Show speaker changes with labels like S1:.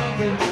S1: something.